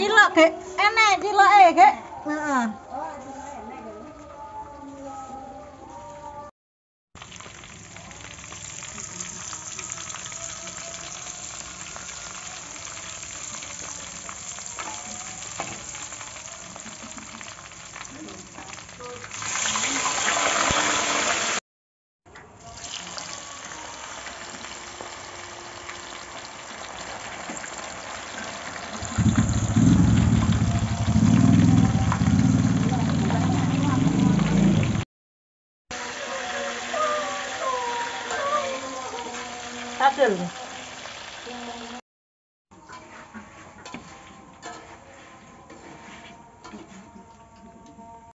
chỉ là cái em này đi Adul.